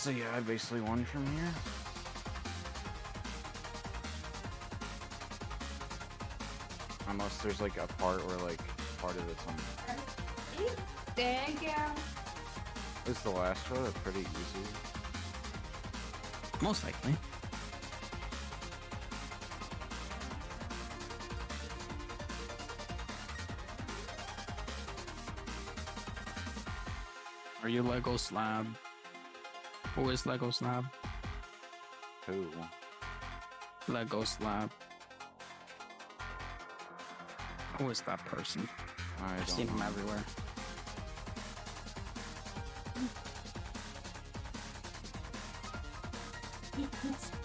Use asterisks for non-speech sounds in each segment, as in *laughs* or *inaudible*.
So yeah, I basically won from here. Unless there's like a part where like part of it's on. Thank you. Is the last row pretty easy? Most likely. Are you Lego Slab? Who is Lego Slab? Who? Lego Slab. Who is that person? I I've don't seen him know. everywhere. *laughs*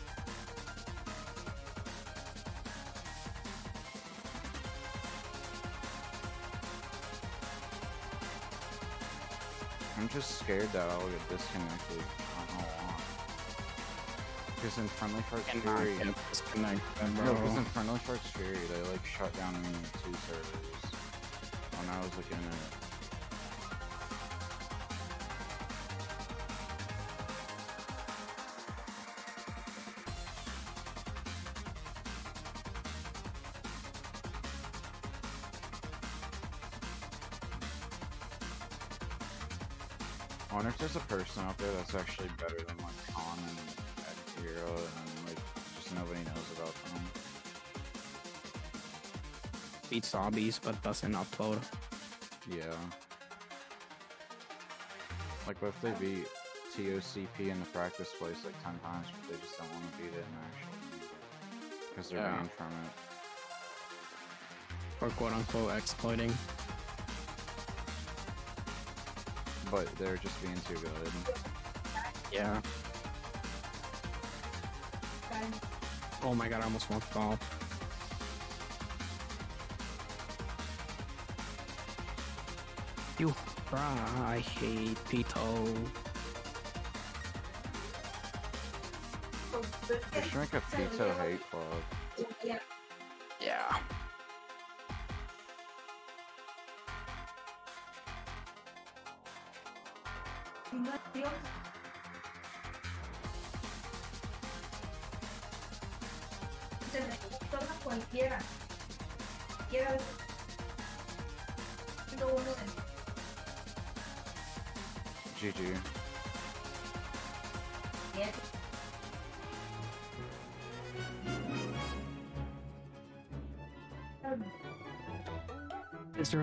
I'm just scared that I'll get disconnected. I don't know why. Because in Friendly Farts Fury, no, because in Friendly Farts Fury, they like shut down two servers. When I was looking at it. I wonder if there's a person out there that's actually better than like Khan and Hero and like just nobody knows about them. Beats zombies, but doesn't upload. Yeah. Like what if they beat TOCP in the practice place like 10 times but they just don't want to beat it in actual Because they're Yeah. banned from it. Or quote unquote exploiting. But they're just being too good. Yeah. Oh my god, I almost walked off. You, bruh, I hate Pito. Oh, they should make a Pito hate club. Yeah. Yeah. Se me toma cualquiera. Cualquiera. Siendo uno de GG. diez. Is there